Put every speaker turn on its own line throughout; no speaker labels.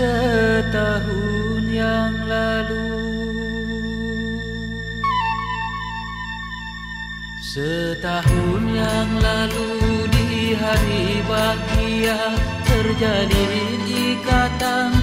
Setahun yang lalu. Setahun yang lalu di hari bahagia Terjalin ikatan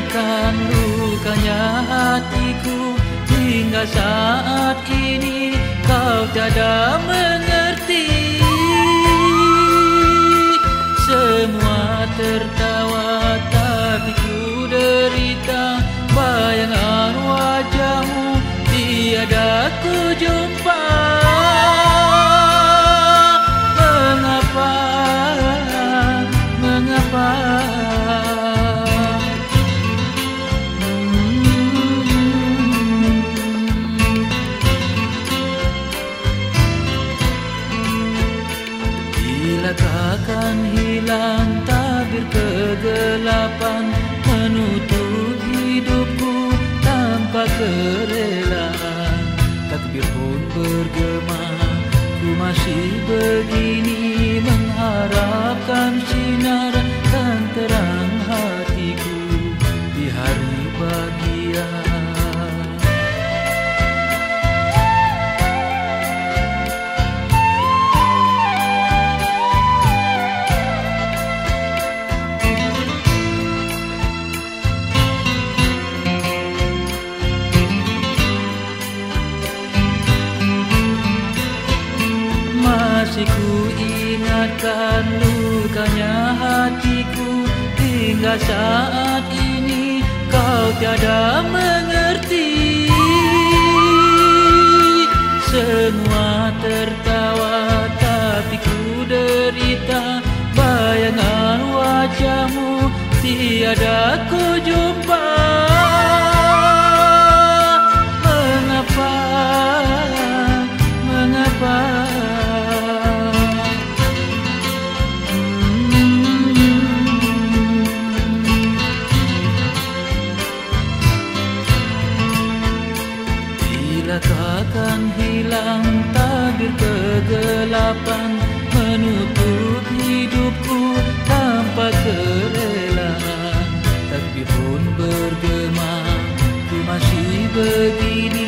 ingatkan lukanya hatiku Hingga saat ini kau tiada mengerti. Semua tertawa tapi ku derita. Bayangan wajahmu tiada ku jumpa hilang tabir kegelapan Masih ku ingatkan lukanya hatiku. Hingga saat ini kau tiada mengerti. Semua tertawa tapi ku derita. Bayangan wajahmu tiada ku jumpa Bila takkan hilang tabir kegelapan Menutup hidupku tanpa kerelaan. Takbir pun bergema Ku masih begini